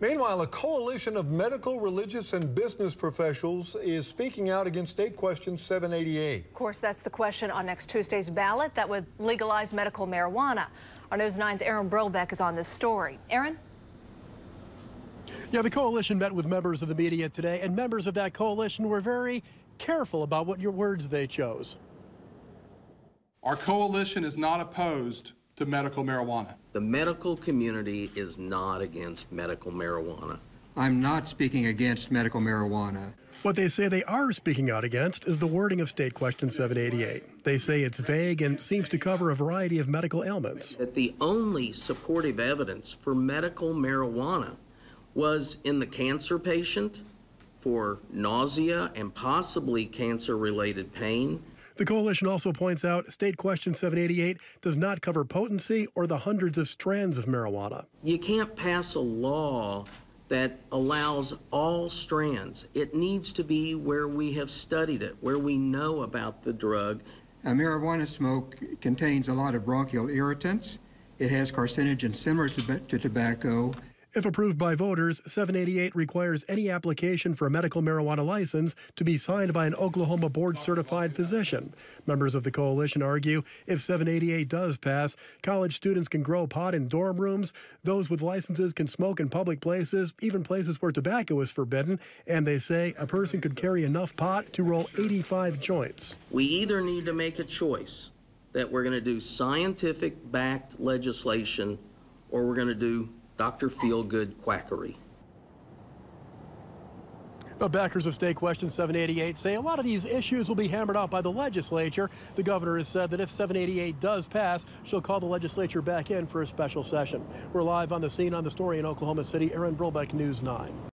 Meanwhile, a coalition of medical, religious, and business professionals is speaking out against State Question 788. Of course, that's the question on next Tuesday's ballot that would legalize medical marijuana. Our News 9's Aaron Brilbeck is on this story. Aaron? Yeah, the coalition met with members of the media today, and members of that coalition were very careful about what your words they chose. Our coalition is not opposed to medical marijuana. The medical community is not against medical marijuana. I'm not speaking against medical marijuana. What they say they are speaking out against is the wording of State Question 788. They say it's vague and seems to cover a variety of medical ailments. That the only supportive evidence for medical marijuana was in the cancer patient for nausea and possibly cancer related pain the coalition also points out State Question 788 does not cover potency or the hundreds of strands of marijuana. You can't pass a law that allows all strands. It needs to be where we have studied it, where we know about the drug. A marijuana smoke contains a lot of bronchial irritants. It has carcinogens similar to, to tobacco if approved by voters, 788 requires any application for a medical marijuana license to be signed by an Oklahoma board certified physician. Members of the coalition argue if 788 does pass, college students can grow pot in dorm rooms, those with licenses can smoke in public places, even places where tobacco is forbidden, and they say a person could carry enough pot to roll 85 joints. We either need to make a choice that we're going to do scientific backed legislation or we're going to do Dr. Feelgood quackery. backers of State Question 788 say a lot of these issues will be hammered out by the legislature. The governor has said that if 788 does pass, she'll call the legislature back in for a special session. We're live on the scene on the story in Oklahoma City. Aaron Brilbeck, News 9.